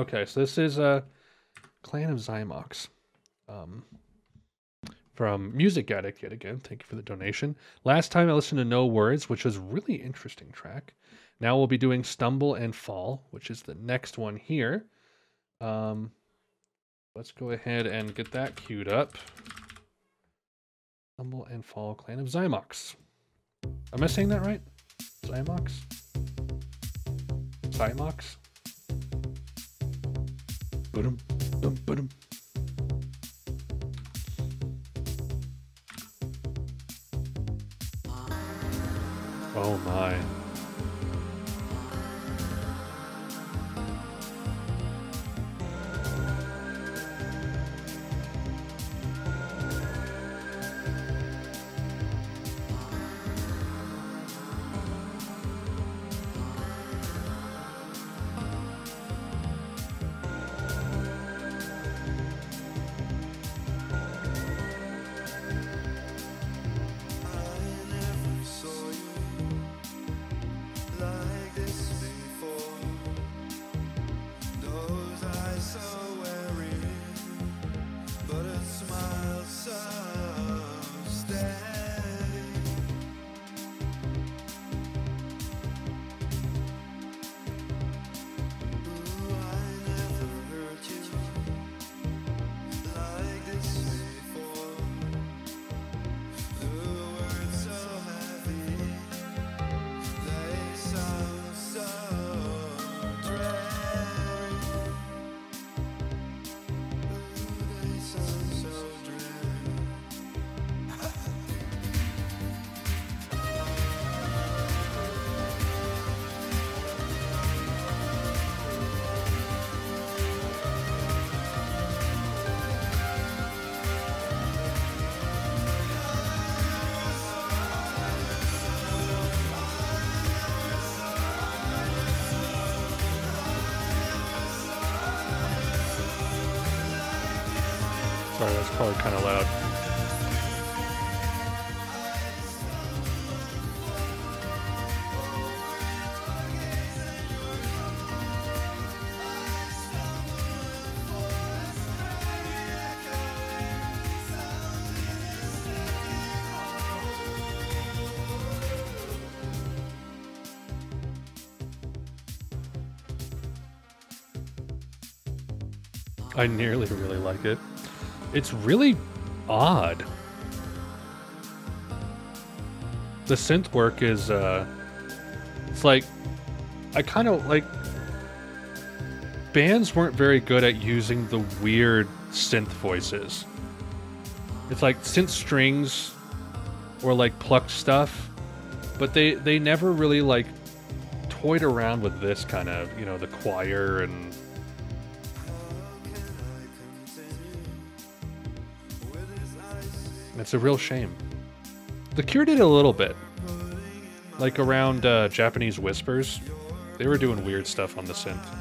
Okay, so this is a uh, Clan of Xymox. Um, from Music Addict yet again. Thank you for the donation. Last time I listened to No Words, which was really interesting track. Now we'll be doing Stumble and Fall, which is the next one here. Um, let's go ahead and get that queued up. Stumble and Fall, Clan of Xymox. Am I saying that right? Xymox? Xymox? Boom, boom. Oh my. Sorry, that's probably kind of loud. I nearly really like it. It's really odd. The synth work is, uh, it's like, I kind of like, bands weren't very good at using the weird synth voices. It's like synth strings or like plucked stuff, but they, they never really like toyed around with this kind of, you know, the choir and It's a real shame. The Cure did a little bit. Like around uh, Japanese Whispers. They were doing weird stuff on the synth.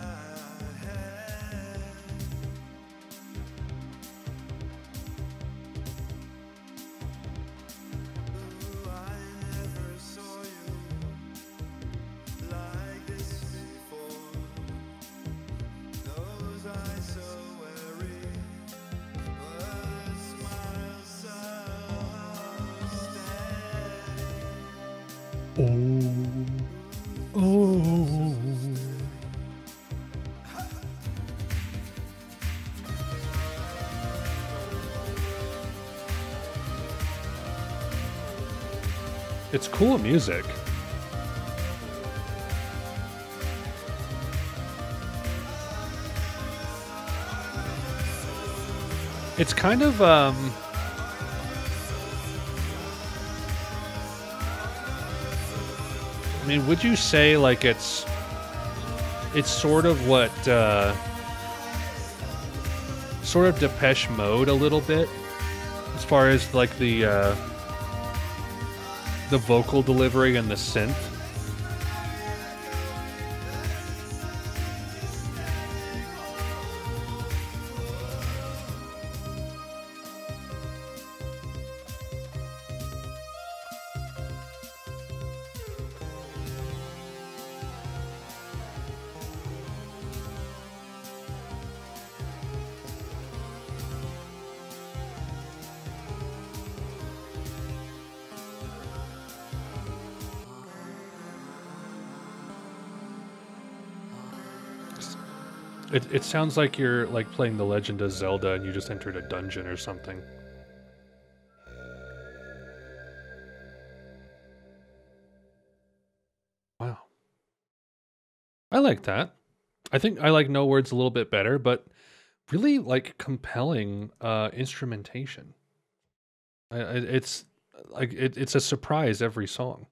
It's cool music. It's kind of um mean, would you say like it's it's sort of what uh sort of Depeche Mode a little bit as far as like the uh the vocal delivery and the synth. It it sounds like you're like playing The Legend of Zelda and you just entered a dungeon or something. Wow. I like that. I think I like No Words a little bit better, but really like compelling uh instrumentation. I, it's like it, it's a surprise every song.